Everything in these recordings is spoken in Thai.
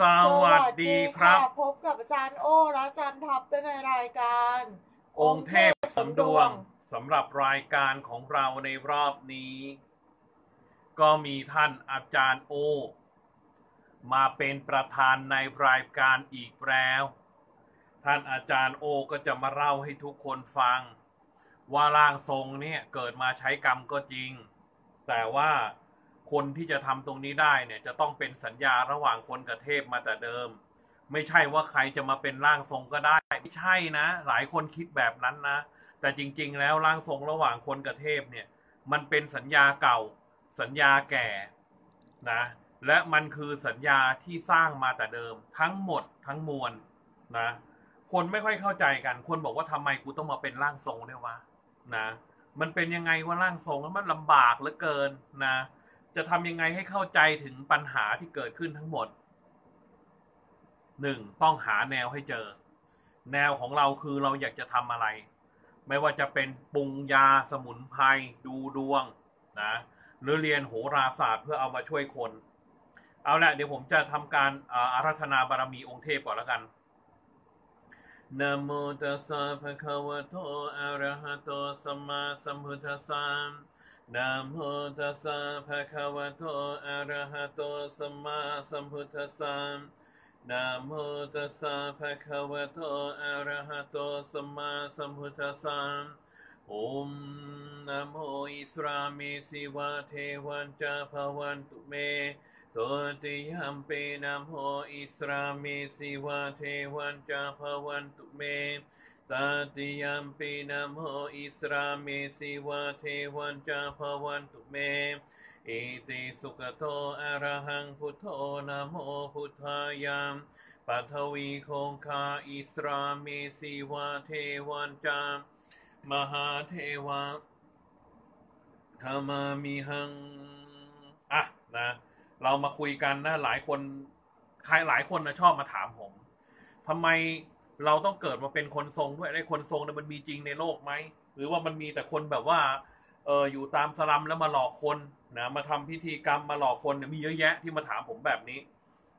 สวัสดีครับ พบกับอาจารย์โอ้และอาจารย์ท็อปในรายการ องค์เทพสมดวงสำหรับรายการของเราในรอบนี้ ก็มีท่านอาจารย์โอ มาเป็นประธานในรายการอีกแล้ว ท่านอาจารย์โอก็จะมาเล่าให้ทุกคนฟัง ว่าร่างทรงเนี่ยเกิดมาใช้กรรมก็จริง แต่ว่า คนที่จะทำตรงนี้ได้เนี่ยจะต้องเป็นสัญญาระหว่างคนกับเทพมาแต่เดิม ไม่ใช่ว่าใครจะมาเป็นร่างทรงก็ได้ ไม่ใช่นะ หลายคนคิดแบบนั้นนะ แต่จริง ๆ แล้วร่างทรงระหว่างคนกับเทพเนี่ย มันเป็นสัญญาเก่า สัญญาแก่นะและมันคือสัญญาที่สร้างมาแต่เดิม ทั้งหมดทั้งมวลนะ คนไม่ค่อยเข้าใจกัน คนบอกว่าทำไมกูต้องมาเป็นร่างทรงเนี่ยวะนะ มันเป็นยังไงว่าร่างทรงแล้วมันลำบากเหลือเกินนะ จะทำยังไงให้เข้าใจถึงปัญหาที่เกิดขึ้นทั้งหมดหนึ่งต้องหาแนวให้เจอ แนวของเราคือเราอยากจะทำอะไร ไม่ว่าจะเป็นปรุงยาสมุนไพรดูดวงนะหรือเรียนโหราศาสตร์เพื่อเอามาช่วยคน เอาละเดี๋ยวผมจะทำการอารัธนาบารมีองค์เทพก่อนแล้วกันนะโมตัสสะภะคะวะโตอะระหะโตสัมมาสัมพุทธัสสะ นะโมตัสสะภะคะวะโต อะระหะโต สัมมาสัมพุทธัสสะนะโมตัสสะภะคะวะโต อะระหะโต สัมมาสัมพุทธัสสะโอมนะโมอิสรามิสิวะเทวันจาภวันตุเมตัวติยัมปีนะโมอิสรามิสิวะเทวันจาภวันตุเม ตาติยัมปีนะโมอิสราเมสิวะเทวันจาภวันตุเม อิติสุขโตอะระหังพุทโธนะโมพุทธายามปัทวีคงคาอิสราเมสิวะเทวันจามหาเทวะธรรมามิหัง อะนะ เรามาคุยกันนะ หลายคนใครหลายคนนะชอบมาถามผมทำไม เราต้องเกิดมาเป็นคนทรงด้วยไอ้คนทรงเนี่ยมันมีจริงในโลกไหมหรือว่ามันมีแต่คนแบบว่าเอออยู่ตามสลัมแล้วมาหลอกคนนะมาทำพิธีกรรมมาหลอกคนเนี่ยมีเยอะแยะที่มาถามผมแบบนี้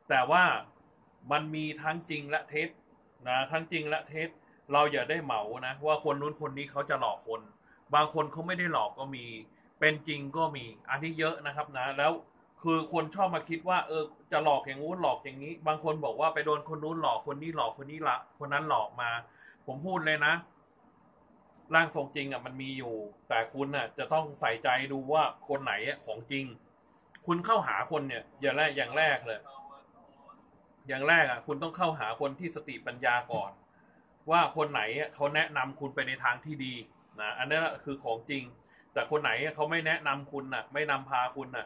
แต่ว่ามันมีทั้งจริงและเท็จนะทั้งจริงและเท็จเราอย่าได้เหมานะว่าคนนู้นคนนี้เขาจะหลอกคน บางคนเขาไม่ได้หลอกก็มี เป็นจริงก็มี อันนี้เยอะนะครับนะ แล้ว คือคนชอบมาคิดว่าเออจะหลอกอย่างงู้นหลอกอย่างนี้ บางคนบอกว่าไปโดนคนนู้นหลอกคนนี้หลอกคนนี้ละ คนนั้นหลอกมา ผมพูดเลยนะร่างทรงจริงอะมันมีอยู่ แต่คุณอะ จะต้องใส่ใจดูว่าคนไหนของจริง คุณเข้าหาคนเนี่ย อย่างแรกอย่างแรกเลย อย่างแรกอะ คุณต้องเข้าหาคนที่สติปัญญาก่อน ว่าคนไหนเขาแนะนำคุณไปในทางที่ดีนะอันนี้คือของจริง แต่คนไหนเขาไม่แนะนำคุณน่ะ ไม่นำพาคุณน่ะ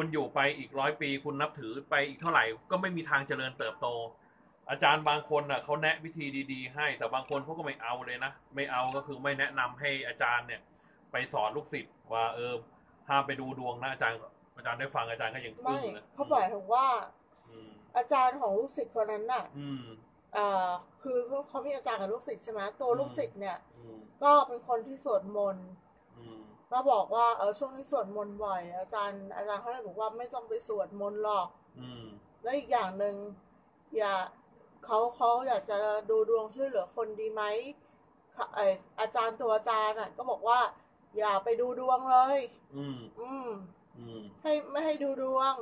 คุณอยู่ไปอีกร้อยปี คุณนับถือไปอีกเท่าไหร่ ก็ไม่มีทางเจริญเติบโต อาจารย์บางคนน่ะเขาแนะวิธีดีๆ ให้ แต่บางคนเขาก็ไม่เอาเลยนะ ไม่เอาก็คือไม่แนะนำให้อาจารย์เนี่ย ไปสอนลูกศิษย์ว่าเออห้ามไปดูดวงนะอาจารย์ อาจารย์ได้ฟังอาจารย์ก็ยังไม่อึ้งนะเขาหมายถึงว่าอืมอาจารย์ของลูกศิษย์คนนั้นน่ะอืมเอ่อคือเขามีอาจารย์กับลูกศิษย์ใช่ไหมตัวลูกศิษย์เนี่ยอืมก็เป็นคนที่สวดมนต์อื มก็บอกว่าเออช่วงนี้สวดมนต์บ่อย อาจารย์อาจารย์เขาเลยบอกว่าไม่ต้องไปสวดมนต์หรอก อืม และอีกอย่างหนึ่งอย่าเขาเขาอยากจะดูดวงช่วยเหลือคนดีไหมค่ะเอออาจารย์ตัวอาจารย์อะ ก็บอกว่า อย่าไปดูดวงเลย อืม อืม อืม ให้ไม่ให้ดูดวง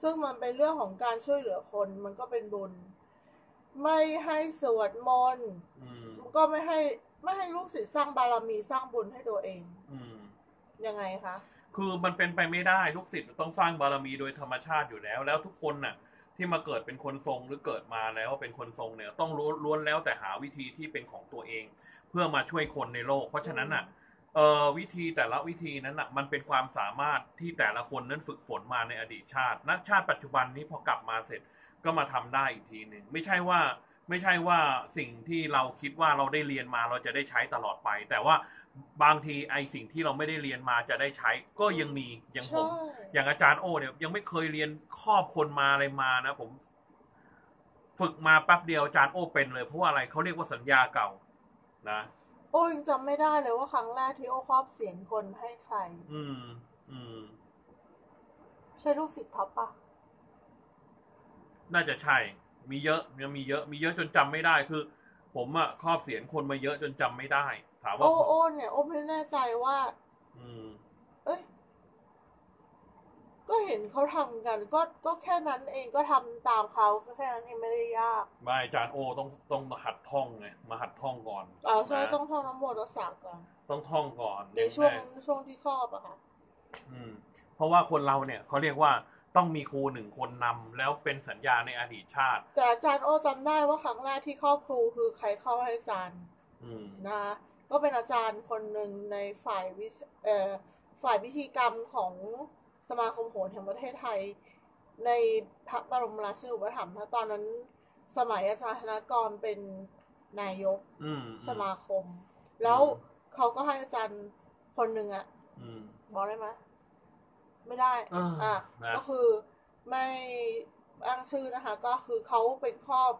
ซึ่งมันเป็นเรื่องของการช่วยเหลือคนมันก็เป็นบุญ ไม่ให้สวดมนต์อืมก็ไม่ให้ไม่ให้ลูกศิษย์สร้างบารมีสร้างบุญให้ตัวเองอืม ยังไงคะ คือมันเป็นไปไม่ได้ลูกศิษย์ต้องสร้างบารมีโดยธรรมชาติอยู่แล้ว แล้วทุกคนน่ะ ที่มาเกิดเป็นคนทรงหรือเกิดมาแล้วเป็นคนทรงเนี่ย ต้องล้วนแล้วแต่หาวิธีที่เป็นของตัวเอง เพื่อมาช่วยคนในโลก เพราะฉะนั้นน่ะเอ่อวิธีแต่ละวิธีนั้นน่ะมันเป็นความสามารถที่แต่ละคนนั้นฝึกฝนมาในอดีตชาติณชาติปัจจุบันนี้พอกลับมาเสร็จก็มาทำได้อีกทีหนึ่งไม่ใช่ว่า ไม่ใช่ว่าสิ่งที่เราคิดว่าเราได้เรียนมาเราจะได้ใช้ตลอดไป แต่ว่าบางทีไอสิ่งที่เราไม่ได้เรียนมาจะได้ใช้ก็ยังมีอย่างผม ใช่ อย่างอาจารย์โอเนี่ยยังไม่เคยเรียนครอบคนมาอะไรมานะผม ฝึกมาแป๊บเดียวอาจารย์โอเป็นเลยเพราะว่าอะไรเขาเรียกว่าสัญญาเก่า นะ โอ้ยังจำไม่ได้เลยว่าครั้งแรกที่โอ้ครอบเสียงคนให้ใคร อืม อืม ใช่ลูกศิษย์ท็อปปะน่าจะใช่ มีเยอะยังมีเยอะมีเยอะจนจำไม่ได้คือ ผมอะครอบเสียงคนมาเยอะจนจำไม่ได้ ถามว่าโอ้โอ้เนี่ยโอ้ไม่แน่ใจว่า อืม เอ้ยก็เห็นเขาทำกัน ก็ก็แค่นั้นเองก็ทำตามเขาก็แค่นั้นเองไม่ได้ยากไม่อาจารย์โอต้องต้องมาหัดท่องไงมาหัดท่องก่อนอ๋อใช่นะต้องท่องน้ำโมตัสสะก่อนต้องท่องก่อนในช่วงอย่างแรกช่วงที่ครอบอะค่ะอืม เพราะว่าคนเราเนี่ยเขาเรียกว่า ต้องมีครูหนึ่งคนนำแล้วเป็นสัญญาในอดีตชาติ แต่อาจารย์โอจำได้ว่าครั้งแรกที่ครอบครูคือใครเข้าให้อาจารย์อืมนะคะก็เป็นอาจารย์คนหนึ่งในฝ่ายวิชเอ่อฝ่ายพิธีกรรมของสมาคมโหรแห่งประเทศไทย ในพระบรมราชินูปถัมภ์เพราะตอนนั้นสมัยอาจารย์ธนกรเป็นนายกอืมสมาคม แล้วเขาก็ให้อาจารย์คนหนึ่งอะอืมบอกได้ไหม ไม่ได้เอออ่อะนะก็คือไม่อ้างชื่อนะคะ ก็คือเขาเป็นครอบ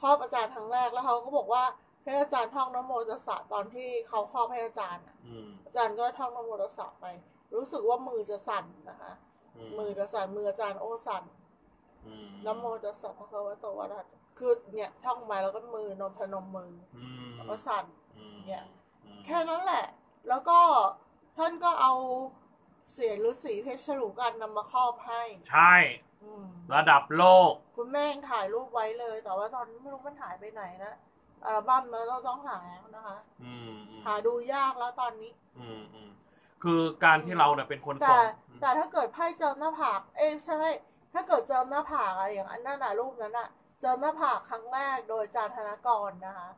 ครอบอาจารย์ครั้งแรกแล้วเขาก็บอกว่าให้อาจารย์ท่องนโมตัสสะตอนที่เขาครอบให้อาจารย์อะอืมอาจารย์ก็ท่องนโมตัสสะไป รู้สึกว่ามือจะสั่นนะคะ มือจะสั่นมืออาจารย์โอสั่นอืมนโมตัสสะพระคะวะโตวะระหะโตคือเนี่ยท่องไปแล้วก็มือนมพนมมืออืมแล้วก็สั่นอืมเนี่ยอืมแค่นั้นแหละ แล้วก็ท่านก็เอา เสียงฤาษีเพชรฉลูกันนำมาครอบให้ ใช่ อืม ระดับโลก คุณแม่ยังถ่ายรูปไว้เลย แต่ว่าตอนนี้ไม่รู้มันหายไปไหนนะอัลบั้มนั้นเราต้องหาแล้วนะคะ อืมอืมหาดูยากแล้วตอนนี้ อืมอืมคือการที่เราเนี่ยเป็นคนแต่ส่งแต่ถ้าเกิดไพ่เจิมหน้าผากเอ้ยใช่ไหมถ้าเกิดเจิมหน้าผากอะไรอย่างอันนั้นน่ะรูปนั้นน่ะเจิมหน้าผากครั้งแรกโดยอาจารย์ธนกรนะคะ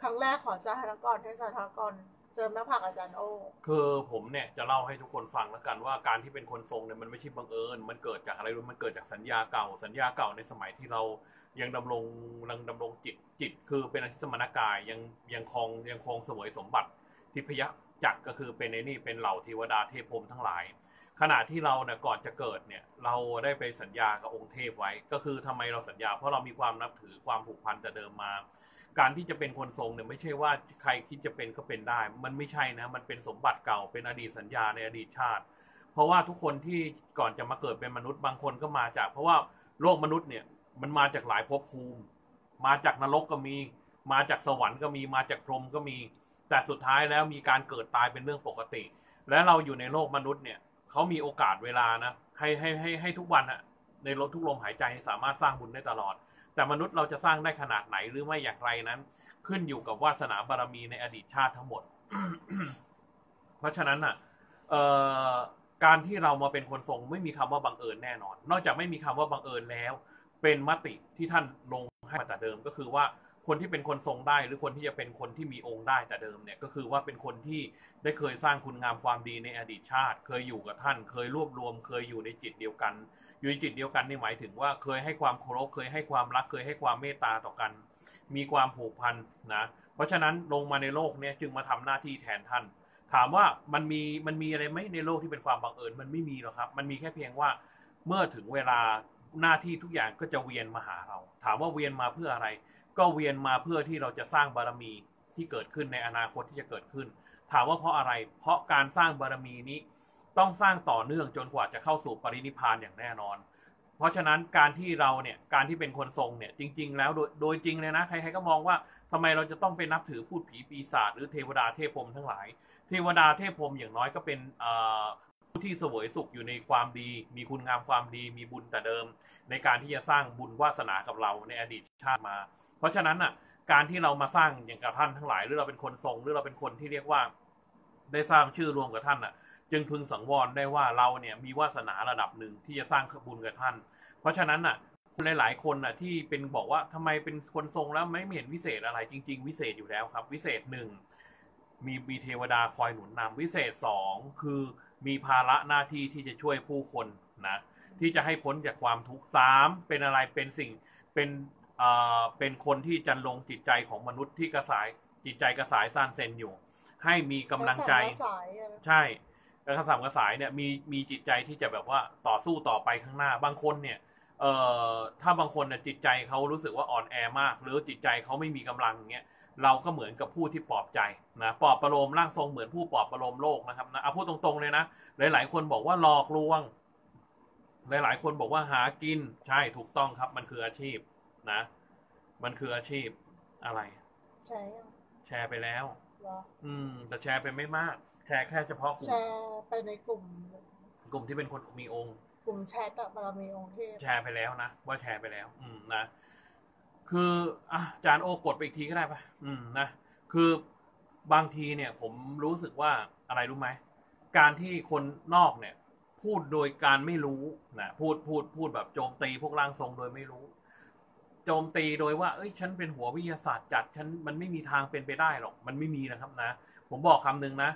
ครั้งแรกของอาจารย์ธนกรที่อาจารย์ธนกร เจิมหน้าผากอาจารย์โอคือผมเนี่ยจะเล่าให้ทุกคนฟังแล้วกันว่าการที่เป็นคนทรงเนี่ยมันไม่ใช่บังเอิญ มันเกิดจากอะไรรู้มันเกิดจากสัญญาเก่า สัญญาเก่าในสมัยที่เรายังดำรงยังดำรงจิตจิต คือเป็นอธิสมณกายยังยังคงยังคงเสวยสมบัติทิพยจักรก็คือเป็นในนี่เป็นเหล่าเทวดาเทพพรมทั้งหลาย ขณะที่เราเนี่ยก่อนจะเกิดเนี่ยเราได้ไปสัญญากับองค์เทพไว้ ก็คือทำไมเราสัญญาเพราะเรามีความนับถือความผูกพันแต่เดิมมา การที่จะเป็นคนทรงเนี่ยไม่ใช่ว่าใครคิดจะเป็นก็เป็นได้ มันไม่ใช่นะ มันเป็นสมบัติเก่าเป็นอดีตสัญญาในอดีตชาติ เพราะว่าทุกคนที่ก่อนจะมาเกิดเป็นมนุษย์บางคนก็มาจาก เพราะว่าโลกมนุษย์เนี่ยมันมาจากหลายภพภูมิ มาจากนรกก็มี มาจากสวรรค์ก็มีมาจากพรหมก็มี แต่สุดท้ายแล้วมีการเกิดตายเป็นเรื่องปกติ และเราอยู่ในโลกมนุษย์เนี่ยเขามีโอกาสเวลานะให้ให้ให้ให้ทุกวันอะในรถทุกลมหายใจสามารถสร้างบุญได้ตลอด แต่มนุษย์เราจะสร้างได้ขนาดไหนหรือไม่อย่างไรนั้น ขึ้นอยู่กับวาสนาบารมีในอดีตชาติทั้งหมด เพราะฉะนั้นอะการที่เรามาเป็นคนทรงไม่มีคำว่าบังเอิญแน่นอน นอกจากไม่มีคำว่าบังเอิญแล้ว เป็นมติที่ท่านลงให้มาแต่เดิมก็คือว่า คนที่เป็นคนทรงได้หรือคนที่จะเป็นคนที่มีองค์ได้แต่เดิมเนี่ยก็คือว่าเป็นคนที่ได้เคยสร้างคุณงามความดีในอดีตชาติ เคยอยู่กับท่าน เคยรวบรวม เคยอยู่ในจิตเดียวกัน อยู่ในจิตเดียวกันนี่หมายถึงว่าเคยให้ความเคารพเคยให้ความรักเคยให้ความเมตตาต่อกัน มีความผูกพันนะเพราะฉะนั้นลงมาในโลกเนี้ยจึงมาทำหน้าที่แทนท่าน ถามว่ามันมีมันมีอะไรไหมในโลกที่เป็นความบังเอิญมันไม่มีหรอกครับ มันมีแค่เพียงว่าเมื่อถึงเวลาหน้าที่ทุกอย่างก็จะเวียนมาหาเรา ถามว่าเวียนมาเพื่ออะไร ก็เวียนมาเพื่อที่เราจะสร้างบารมีที่เกิดขึ้นในอนาคตที่จะเกิดขึ้น ถามว่าเพราะอะไร เพราะการสร้างบารมีนี้ต้องสร้างต่อเนื่องจนกว่าจะเข้าสู่ปรินิพานอย่างแน่นอน เพราะฉะนั้นการที่เราเนี่ยการที่เป็นคนทรงเนี่ยจริง ๆ แล้วโดยโดยจริงเลยนะใครๆก็มองว่าทำไมเราจะต้องไปนับถือพูดผีปีศาจหรือเทวดาเทพพรมทั้งหลาย เทวดาเทพพรมอย่างน้อยก็เป็นเที่เสวยสุขอยู่ในความดี มีคุณงามความดี มีบุญแต่เดิม ในการที่จะสร้างบุญวาสนากับเราในอดีตชาติมา เพราะฉะนั้นอะ การที่เรามาสร้างอย่างกับท่านทั้งหลาย หรือเราเป็นคนทรง หรือเราเป็นคนที่เรียกว่า ได้สร้างชื่อรวมกับท่านอะ จึงพึงสังวรได้ว่าเราเนี่ยมีวาสนาระดับหนึ่งที่จะสร้างบุญกับท่าน เพราะฉะนั้นอะคนหลาย ๆ คนอะที่เป็นบอกว่าทำไมเป็นคนทรงแล้วไม่เห็นวิเศษอะไรจริง ๆ วิเศษอยู่แล้วครับ วิเศษหนึ่งมีมีเทวดาคอยหนุนนำวิเศษสองคือ มีภาระหน้าที่ที่จะช่วยผู้คนนะที่จะให้พ้นจากความทุกข์สามเป็นอะไรเป็นสิ่งเป็นเอ่อเป็นคนที่จันลงจิตใจของมนุษย์ที่กระสายจิตใจกระสายซ่านเซนอยู่ ให้มีกำลังใจกระสับกระสายอะนะใช่แล้วกระสับกระสายเนี่ยมีมีจิตใจที่จะแบบว่าต่อสู้ต่อไปข้างหน้าบางคนเนี่ยเอ่อถ้าบางคนเนี่ยจิตใจเขารู้สึกว่าอ่อนแอมาก หรือจิตใจเขาไม่มีกำลังอย่างเงี้ย เราก็เหมือนกับผู้ที่ปลอบใจนะปลอบประโลมร่างทรงเหมือนผู้ปลอบประโลมโลกนะครับนะเอาพูดตรงๆเลยนะ หลาย ๆ คนบอกว่าหลอกลวง หลาย ๆ คนบอกว่าหากินใช่ถูกต้องครับ มันคืออาชีพนะ มันคืออาชีพอะไรใช่ยังแชร์ไปแล้วเหรออืม แต่แชร์ไปไม่มาก แชร์แค่เฉพาะกลุ่แชมร์ไปในกลุ่ม กลุ่มที่เป็นคนมีองค์ กลุ่มแชทอะบารมีองค์เทพแชร์ไปแล้วนะว่าแชร์ไปแล้ว อืมนะ คืออะอาจารย์โอกดไปอีกทีก็ได้ปะอืมนะคือบางทีเนี่ย ผมรู้สึกว่าอะไรรู้ไหมการที่คนนอกเนี่ย พูดโดยการไม่รู้นะพูดพูดพูดแบบโจมตีพวกร่างทรงโดยไม่รู้ โจมตีโดยว่า เอ้ย ฉันเป็นหัววิทยาศาสตร์จัดฉันมันไม่มีทางเป็นไปได้หรอก มันไม่มีนะครับนะ ผมบอกคำหนึ่งนะ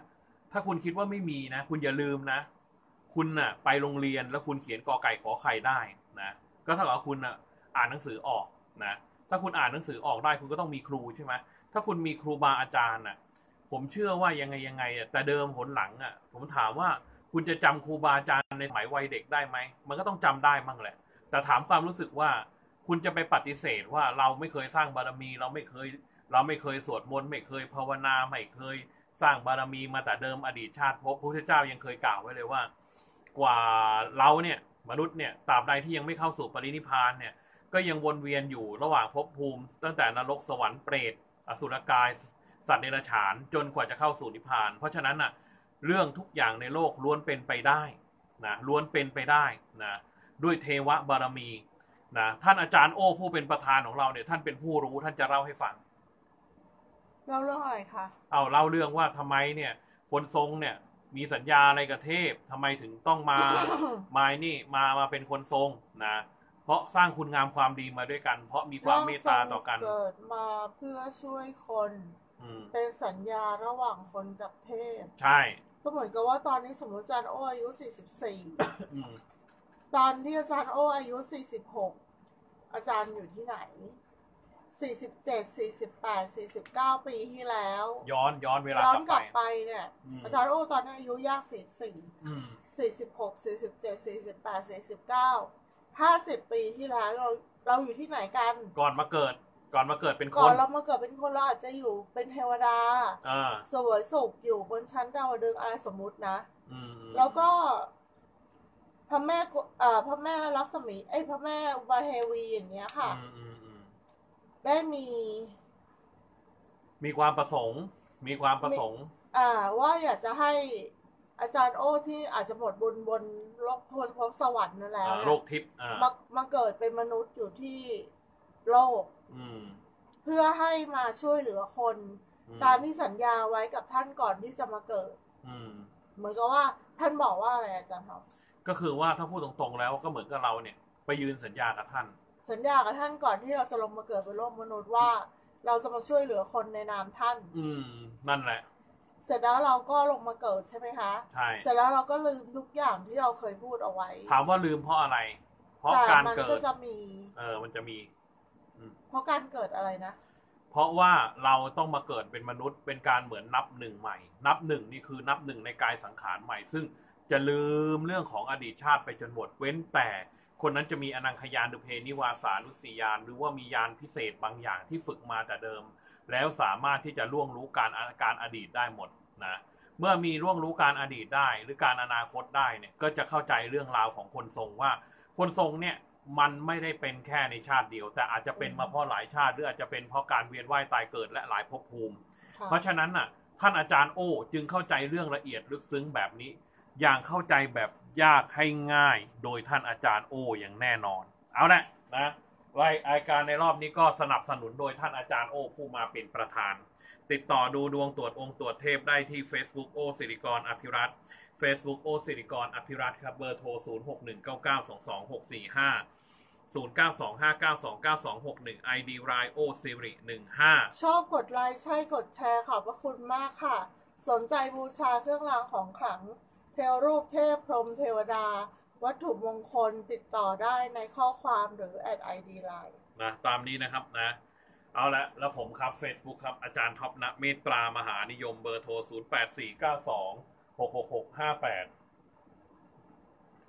ถ้าคุณคิดว่าไม่มีนะ คุณอย่าลืมนะ คุณน่ะ ไปโรงเรียนแล้วคุณเขียนกอไก่ขอไข่ได้นะก็เท่ากับคุณน่ะ อ่านหนังสือออกนะ ถ้าคุณอ่านหนังสือออกได้คุณก็ต้องมีครูใช่ไหมถ้าคุณมีครูบาอาจารย์น่ะ ผมเชื่อว่ายังไงยังไงอะแต่เดิมหนหลังอะ ผมถามว่าคุณจะจำครูบาอาจารย์ในสมัยวัยเด็กได้ไหมมันก็ต้องจำได้มั่งแหละ แต่ถามความรู้สึกว่าคุณจะไปปฏิเสธว่าเราไม่เคยสร้างบารมี เราไม่เคย เราไม่เคยสวดมนต์ไม่เคยภาวนาไม่เคย สร้างบารมีมาแต่เดิมอดีตชาติภพพระพุทธเจ้ายังเคยกล่าวไว้เลยว่า กว่าเราเนี่ยมนุษย์เนี่ยตราบใดที่ยังไม่เข้าสู่ปรินิพานเนี่ย ก็ยังวนเวียนอยู่ระหว่างภพภูมิ ตั้งแต่นรกสวรรค์เปรตอสุรกาย สัตว์เดรัจฉานจนกว่าจะเข้าสู่นิพพาน เพราะฉะนั้นน่ะเรื่องทุกอย่างในโลกล้วนเป็นไปได้นะล้วนเป็นไปได้นะด้วยเทวบารมีนะท่านอาจารย์โอ้ผู้เป็นประธานของเราเนี่ยท่านเป็นผู้รู้ท่านจะเล่าให้ฟังเล่าเรื่องอะไรคะเอาเล่าเรื่องว่าทำไมเนี่ยคนทรงเนี่ยมีสัญญาอะไรกับเทพทำไมถึงต้องมามานี่มามาเป็นคนทรงนะเพ ราะสร้างคุณงามความดีมาด้วยกัน เพราะมีความเมตตาต่อกันร่งทรงเกิดมาเพื่อช่วยคนอืมเป็นสัญญาระหว่างคนกับเทพ ใช่ ก็เหมือนกับว่าตอนนี้สมมติอาจารย์โออายุ44อืมตอนที่อาจารย์โออายุ46อาจารย์อยู่ที่ไหน47 48 49ปีที่แล้ว ย้อนย้อนเวลาย้อกนลับกลับไปไปเนี่ยอืมอาจารย์โอตอนนี้อายุย่าง44อืม46 47 48 49 50ปี ที่แล้วเราเราอยู่ที่ไหนกัน ก่อนมาเกิด ก่อนมาเกิดเป็นคก่อนน เรามาเกิดเป็นคนเราอาจจะอยู่เป็นเทวดาอ่าสวยสุขอยู่บนชั้นดาวดึงส์อะไรสมมุตินะ อืมแล้วก็พระแม่กุเอ่อพระแม่ลักษมีไอ้ยพระแม่อุบาเทวีอย่างเงี้ยค่ะ อืมอืมอืมได้มี มีความประสงค์ มีความประสงค์ อ่าว่าอยากจะให้ อาจารย์โอ้ที่อาจจะหมดบุญบนโลกพลภพสวรรค์นั่นแล้วอ่าเนี่ยโลกทิพย์อ่ามามาเกิดเป็นมนุษย์อยู่ที่โลก อืมเพื่อให้มาช่วยเหลือคน อืมตามที่สัญญาไว้กับท่านก่อนที่จะมาเกิด อืม เหมือนกับว่าท่านบอกว่าอะไรอาจารย์ครับก็คือว่าถ้าพูดตรงๆแล้วก็เหมือนกับเราเนี่ย ไปยืนสัญญากับท่าน สัญญากับท่านก่อนที่เราจะลงมาเกิดบนโลกมนุษย์ว่า เราจะมาช่วยเหลือคนในนามท่าน อืม นั่นแหละ เสร็จแล้วเราก็ลงมาเกิดใช่ไหมคะ ใช่ เสร็จแล้วเราก็ลืมทุกอย่างที่เราเคยพูดเอาไว้ถามว่าลืมเพราะอะไร เพราะแต่การมันเกิก็ดจะมี เออ มันจะมี เพราะการเกิดอะไรนะ เพราะว่าเราต้องมาเกิดเป็นมนุษย์เป็นการเหมือนนับหนึ่งใหม่ นับหนึ่งนี่คือนับหนึ่งในกายสังขารใหม่ ซึ่งจะลืมเรื่องของอดีตชาติไปจนหมดเว้นแต่คนนั้นจะมีอนังคยานดุเพนิวาสานุสียาน หรือว่ามียานพิเศษบางอย่างที่ฝึกมาแต่เดิม แล้วสามารถที่จะล่วงรู้การการอดีตได้หมดนะเมื่อมีล่วงรู้การอดีตได้ หรือการอนาคตได้เนี่ยก็จะเข้าใจเรื่องราวของคนทรงว่า คนทรงเนี่ยมันไม่ได้เป็นแค่ในชาติเดียว แต่อาจจะเป็นมาเพราะหลายชาติหรืออาจจะเป็นเพราะการเวียนว่ายตายเกิดและหลายภพภูมิค่ะเพราะฉะนั้นน่ะท่านอาจารย์โอ้จึงเข้าใจเรื่องละเอียดลึกซึ้งแบบนี้ อย่างเข้าใจแบบยากให้ง่าย โดยท่านอาจารย์โอ้อย่างแน่นอน เอาละนะ รายการในรอบนี้ก็สนับสนุนโดยท่านอาจารย์โอ้ผู้มาเป็นประธาน ติดต่อดูดวงตรวจองค์ตรวจเทพได้ที่ Facebook โอสิริกรอภิรัต Facebook โอสิริกรอภิรัตครับเบอร์โทร 0 6 1 9 9 2 2 6 4 5 0 9 2 5 9 2 9 2 6 1 ID รายโอสิริ15 ชอบกดไลค์ใช่กดแชร์ขอบพระคุณมากค่ะ สนใจบูชาเครื่องรางของขลังเทวรูปเทพพรหมเทวดา วัตถุมงคลติดต่อได้ในข้อความหรือ at ID Line นะตามนี้นะครับนะ เอาละแล้วผมครับ Facebook ครับ อาจารย์ท็อปนะเมตตรามหานิยมเบอร์โทร 0 8 4 9 2 6 6 6 5 8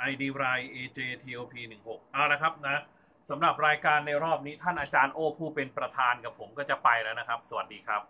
ID ราย AJTOP 1 6เอาละครับนะสำหรับรายการในรอบนี้ท่านอาจารย์โอผู้เป็นประธานกับผมก็จะไปแล้วนะครับ สวัสดีครับ